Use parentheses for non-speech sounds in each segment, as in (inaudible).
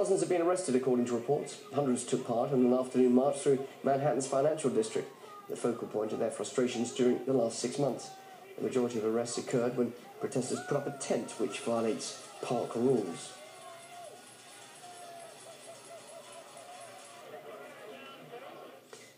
Dozens have been arrested, according to reports. Hundreds took part in an afternoon march through Manhattan's financial district, the focal point of their frustrations during the last six months. The majority of arrests occurred when protesters put up a tent which violates park rules.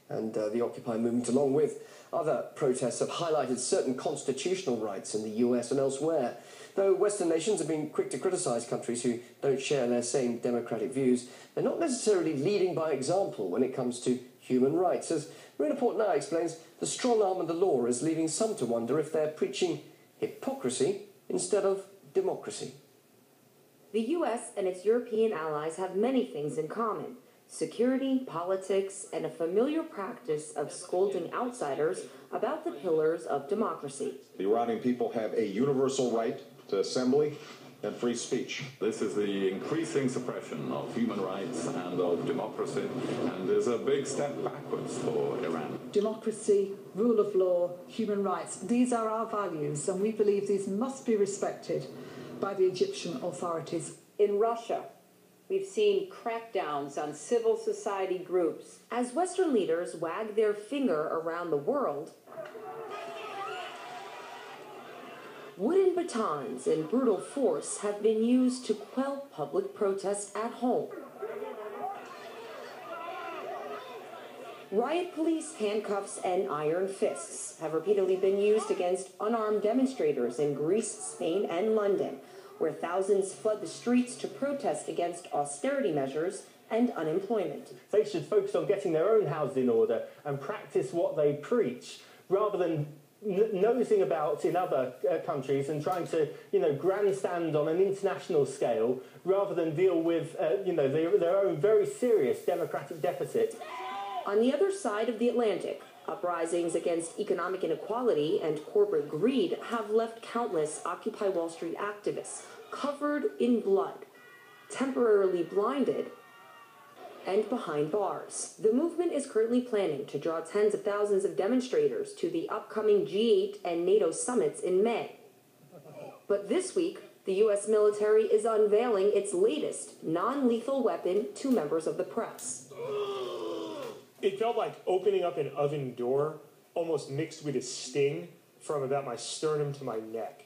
And uh, the Occupy movement, along with other protests, have highlighted certain constitutional rights in the US and elsewhere. Though Western nations have been quick to criticise countries who don't share their same democratic views, they're not necessarily leading by example when it comes to human rights. As Marina Portnaya explains, the strong arm of the law is leaving some to wonder if they're preaching hypocrisy instead of democracy. The US and its European allies have many things in common security, politics, and a familiar practice of scolding outsiders about the pillars of democracy. The Iranian people have a universal right to assembly and free speech. This is the increasing suppression of human rights and of democracy, and is a big step backwards for Iran. Democracy, rule of law, human rights, these are our values, and we believe these must be respected by the Egyptian authorities. In Russia, We've seen crackdowns on civil society groups. As Western leaders wag their finger around the world, wooden batons and brutal force have been used to quell public protests at home. Riot police, handcuffs, and iron fists have repeatedly been used against unarmed demonstrators in Greece, Spain, and London where thousands fled the streets to protest against austerity measures and unemployment. They should focus on getting their own houses in order and practice what they preach rather than nosing about in other uh, countries and trying to, you know, grandstand on an international scale rather than deal with, uh, you know, their, their own very serious democratic deficit. On the other side of the Atlantic, Uprisings against economic inequality and corporate greed have left countless Occupy Wall Street activists covered in blood, temporarily blinded, and behind bars. The movement is currently planning to draw tens of thousands of demonstrators to the upcoming G8 and NATO summits in May. But this week, the U.S. military is unveiling its latest non lethal weapon to members of the press. (gasps) It felt like opening up an oven door, almost mixed with a sting from about my sternum to my neck.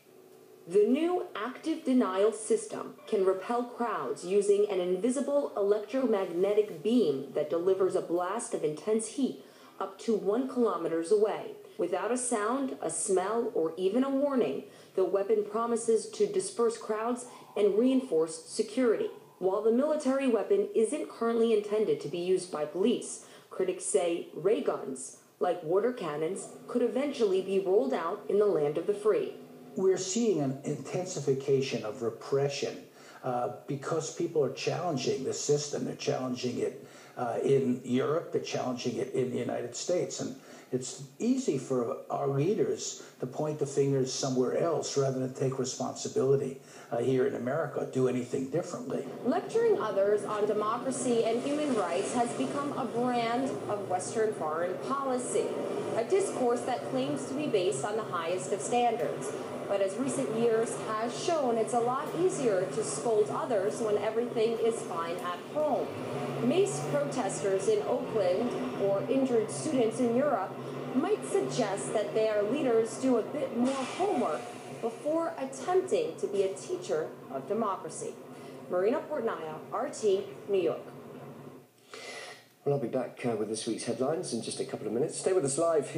The new active denial system can repel crowds using an invisible electromagnetic beam that delivers a blast of intense heat up to one kilometers away. Without a sound, a smell, or even a warning, the weapon promises to disperse crowds and reinforce security. While the military weapon isn't currently intended to be used by police, Critics say ray guns, like water cannons, could eventually be rolled out in the land of the free. We're seeing an intensification of repression uh, because people are challenging the system. They're challenging it uh, in Europe, they're challenging it in the United States. And it's easy for our leaders to point the fingers somewhere else rather than take responsibility uh, here in America, do anything differently. Lecturing others on democracy and human rights has become a brand of Western foreign policy, a discourse that claims to be based on the highest of standards. But as recent years has shown, it's a lot easier to scold others when everything is fine at home. Mace protesters in Oakland or injured students in Europe might suggest that their leaders do a bit more homework before attempting to be a teacher of democracy. Marina Portnaya, RT, New York. Well, I'll be back uh, with this week's headlines in just a couple of minutes. Stay with us live here.